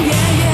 yeah, yeah.